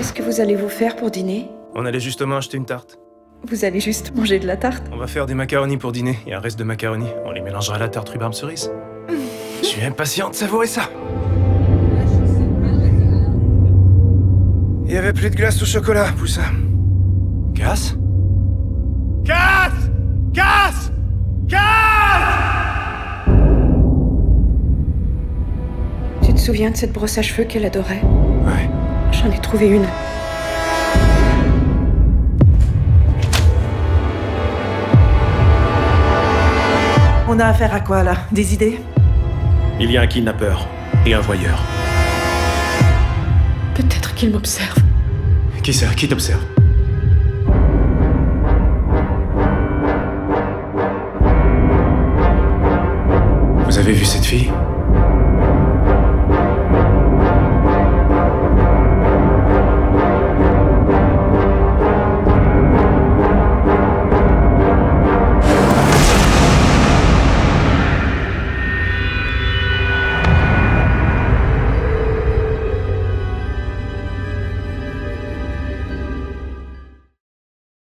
Qu'est-ce que vous allez vous faire pour dîner? On allait justement acheter une tarte. Vous allez juste manger de la tarte? On va faire des macaronis pour dîner et un reste de macaroni. On les mélangera à la tarte rhubarbe cerise. Je suis impatient de savourer ça. Il y avait plus de glace au chocolat, Poussin. Casse? Casse Casse Casse Tu te souviens de cette brosse à cheveux qu'elle adorait? Ouais. J'en ai trouvé une. On a affaire à quoi là? Des idées? Il y a un kidnappeur et un voyeur. Peut-être qu'il m'observe. Qui ça Qui t'observe? Vous avez vu cette fille?